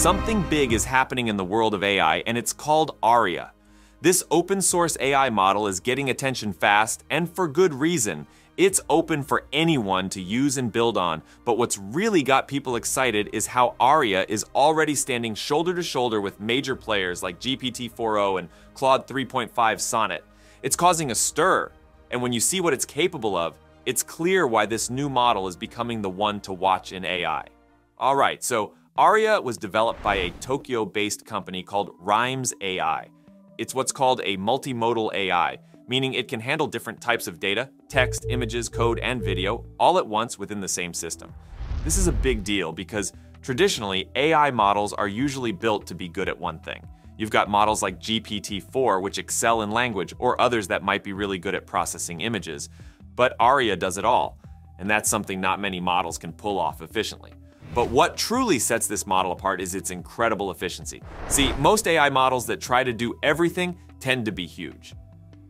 Something big is happening in the world of AI, and it's called Aria. This open source AI model is getting attention fast, and for good reason. It's open for anyone to use and build on, but what's really got people excited is how Aria is already standing shoulder to shoulder with major players like GPT-4o and Claude 3.5 Sonnet. It's causing a stir, and when you see what it's capable of, it's clear why this new model is becoming the one to watch in AI. All right, so Aria was developed by a Tokyo-based company called Rhymes AI. It's what's called a multimodal AI, meaning it can handle different types of data, text, images, code, and video, all at once within the same system. This is a big deal because traditionally, AI models are usually built to be good at one thing. You've got models like GPT-4, which excel in language, or others that might be really good at processing images. But Aria does it all, and that's something not many models can pull off efficiently. But what truly sets this model apart is its incredible efficiency. See, most AI models that try to do everything tend to be huge,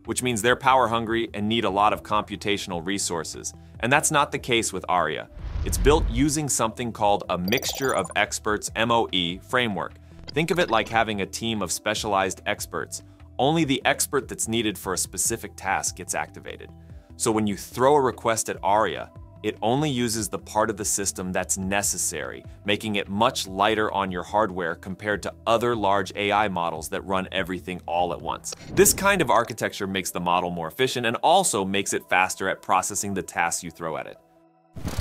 which means they're power hungry and need a lot of computational resources. And that's not the case with Aria. It's built using something called a Mixture of Experts MOE framework. Think of it like having a team of specialized experts. Only the expert that's needed for a specific task gets activated. So when you throw a request at Aria, it only uses the part of the system that's necessary, making it much lighter on your hardware compared to other large AI models that run everything all at once. This kind of architecture makes the model more efficient and also makes it faster at processing the tasks you throw at it.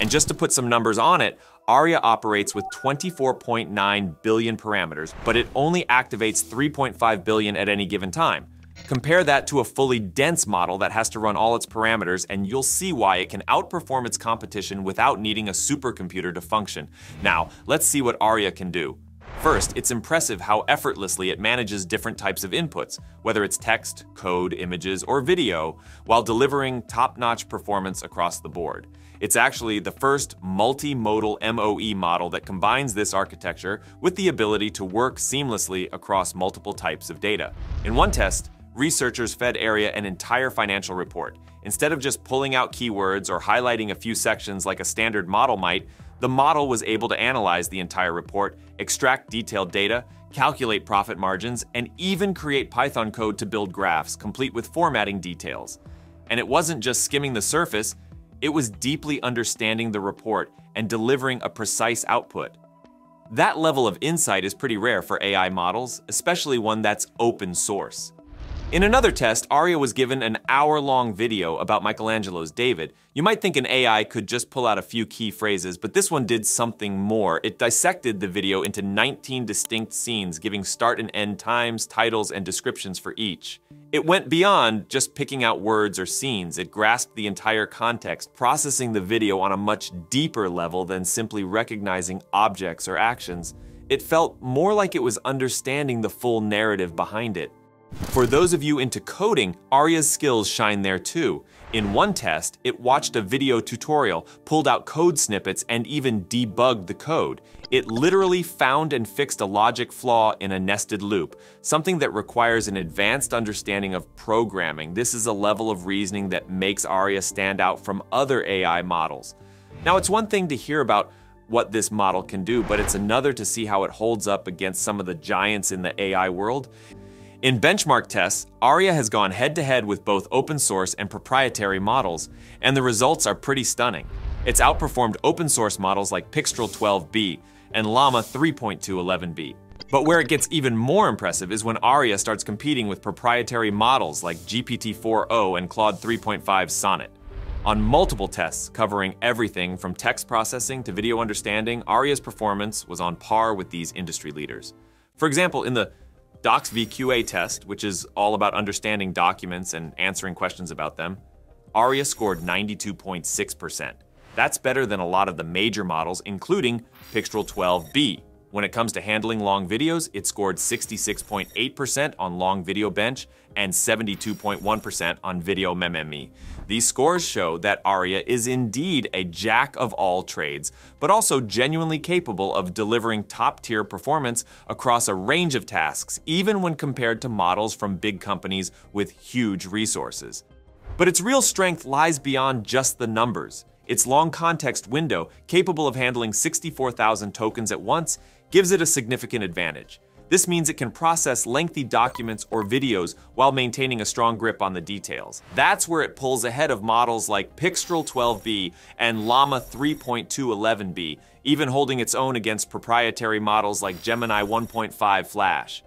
And just to put some numbers on it, Aria operates with 24.9 billion parameters, but it only activates 3.5 billion at any given time. Compare that to a fully dense model that has to run all its parameters and you'll see why it can outperform its competition without needing a supercomputer to function. Now, let's see what Aria can do. First, it's impressive how effortlessly it manages different types of inputs, whether it's text, code, images, or video, while delivering top-notch performance across the board. It's actually the first multimodal MOE model that combines this architecture with the ability to work seamlessly across multiple types of data. In one test, researchers fed Aria an entire financial report. Instead of just pulling out keywords or highlighting a few sections like a standard model might, the model was able to analyze the entire report, extract detailed data, calculate profit margins, and even create Python code to build graphs, complete with formatting details. And it wasn't just skimming the surface, it was deeply understanding the report and delivering a precise output. That level of insight is pretty rare for AI models, especially one that's open source. In another test, Aria was given an hour-long video about Michelangelo's David. You might think an AI could just pull out a few key phrases, but this one did something more. It dissected the video into 19 distinct scenes, giving start and end times, titles, and descriptions for each. It went beyond just picking out words or scenes. It grasped the entire context, processing the video on a much deeper level than simply recognizing objects or actions. It felt more like it was understanding the full narrative behind it. For those of you into coding, Aria's skills shine there too. In one test, it watched a video tutorial, pulled out code snippets, and even debugged the code. It literally found and fixed a logic flaw in a nested loop, something that requires an advanced understanding of programming. This is a level of reasoning that makes Aria stand out from other AI models. Now, it's one thing to hear about what this model can do, but it's another to see how it holds up against some of the giants in the AI world. In benchmark tests, Aria has gone head-to-head -head with both open source and proprietary models, and the results are pretty stunning. It's outperformed open source models like Pixtral 12b and Llama 3.2 11b. But where it gets even more impressive is when Aria starts competing with proprietary models like GPT-4o and Claude 3.5 Sonnet. On multiple tests covering everything from text processing to video understanding, Aria's performance was on par with these industry leaders. For example, in the Docs VQA test, which is all about understanding documents and answering questions about them, ARIA scored 92.6%. That's better than a lot of the major models, including Pixtral 12b. When it comes to handling long videos, it scored 66.8% on Long Video Bench and 72.1% on Video-MME. These scores show that Aria is indeed a jack of all trades, but also genuinely capable of delivering top-tier performance across a range of tasks, even when compared to models from big companies with huge resources. But its real strength lies beyond just the numbers. Its long context window, capable of handling 64,000 tokens at once, gives it a significant advantage. This means it can process lengthy documents or videos while maintaining a strong grip on the details. That's where it pulls ahead of models like Pixtral 12b and Llama 3.2 11b, even holding its own against proprietary models like Gemini 1.5 Flash.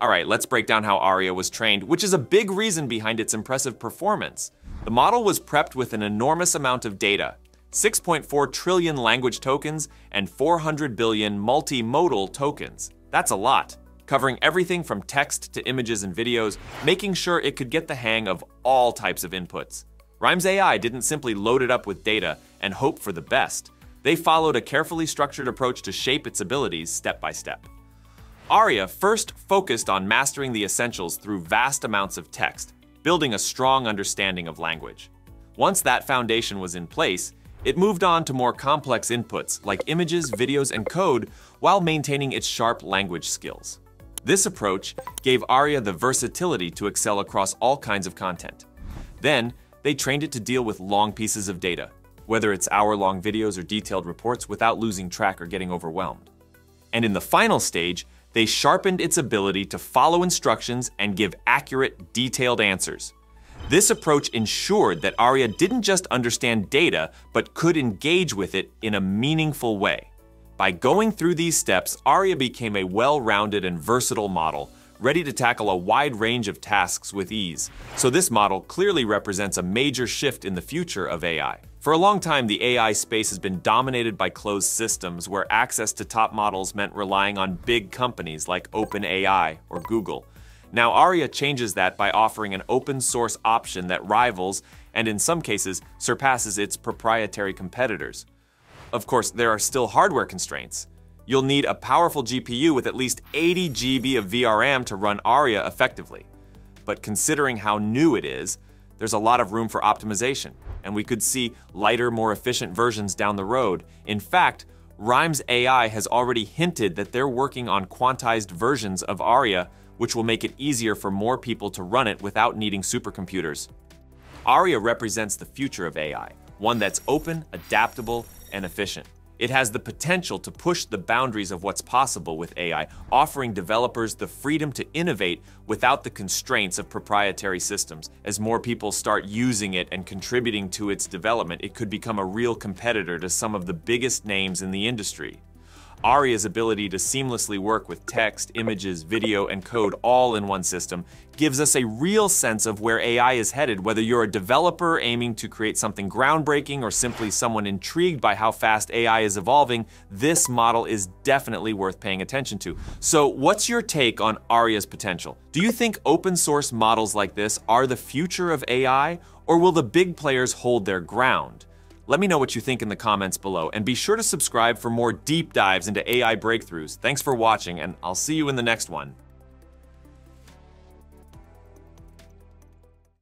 Alright, let's break down how Aria was trained, which is a big reason behind its impressive performance. The model was prepped with an enormous amount of data, 6.4 trillion language tokens and 400 billion multimodal tokens. That's a lot, covering everything from text to images and videos, making sure it could get the hang of all types of inputs. Rhymes AI didn't simply load it up with data and hope for the best. They followed a carefully structured approach to shape its abilities step by step. Aria first focused on mastering the essentials through vast amounts of text, building a strong understanding of language. Once that foundation was in place, it moved on to more complex inputs like images, videos, and code while maintaining its sharp language skills. This approach gave Aria the versatility to excel across all kinds of content. Then, they trained it to deal with long pieces of data, whether it's hour-long videos or detailed reports without losing track or getting overwhelmed. And in the final stage, they sharpened its ability to follow instructions and give accurate, detailed answers. This approach ensured that Aria didn't just understand data, but could engage with it in a meaningful way. By going through these steps, Aria became a well-rounded and versatile model, ready to tackle a wide range of tasks with ease. So this model clearly represents a major shift in the future of AI. For a long time, the AI space has been dominated by closed systems where access to top models meant relying on big companies like OpenAI or Google. Now Aria changes that by offering an open source option that rivals, and in some cases, surpasses its proprietary competitors. Of course, there are still hardware constraints. You'll need a powerful GPU with at least 80 GB of VRAM to run Aria effectively. But considering how new it is, there's a lot of room for optimization, and we could see lighter, more efficient versions down the road. In fact, Rhymes AI has already hinted that they're working on quantized versions of Aria which will make it easier for more people to run it without needing supercomputers. Aria represents the future of AI, one that's open, adaptable, and efficient. It has the potential to push the boundaries of what's possible with AI, offering developers the freedom to innovate without the constraints of proprietary systems. As more people start using it and contributing to its development, it could become a real competitor to some of the biggest names in the industry. Aria's ability to seamlessly work with text, images, video, and code all in one system gives us a real sense of where AI is headed, whether you're a developer aiming to create something groundbreaking or simply someone intrigued by how fast AI is evolving, this model is definitely worth paying attention to. So what's your take on Aria's potential? Do you think open source models like this are the future of AI, or will the big players hold their ground? Let me know what you think in the comments below, and be sure to subscribe for more deep dives into AI breakthroughs. Thanks for watching, and I'll see you in the next one.